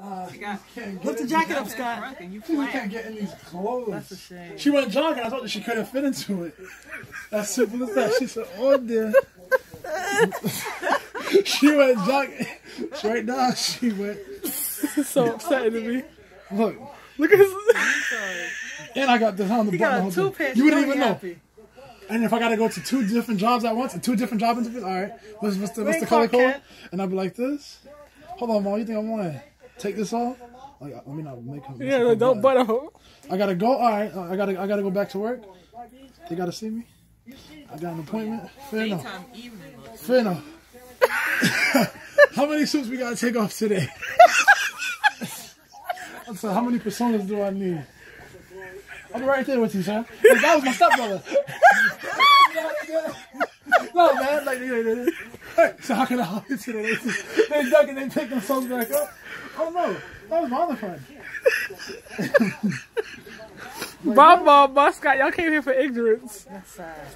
Uh, got- can't get Lift the jacket up, Scott. And you You can't get in these clothes. That's a shame. She went jogging. I thought that she couldn't fit into it. That's simple as that. She said, "Oh dear." she went jogging. Right now, she went. This is so upsetting to me. Look, Look at his. and I got this on the He button. got a two. You wouldn't even he know. And if I gotta go to two different jobs at once, and two different job interviews, all right. What's, what's the, what's the color code? And I'd be like this. Hold on, mom. You think I'm lying? Take this off. Like, let me not make him. Yeah, like, don't butt out. I gotta go. All right. I gotta. I gotta go back to work. They gotta see me. I got an appointment. Fair enough. Daytime, evening look. Fair enough. how many suits we gotta take off today? so how many personas do I need? I'll be right there with you, sir. Like, that was my stepbrother. no, man. Like, so how can I help you today? They, they dug and they picked themselves back up. Oh no, that was my other friend. Bob, Bob, Bob, Scott, y'all came here for ignorance. That's sad.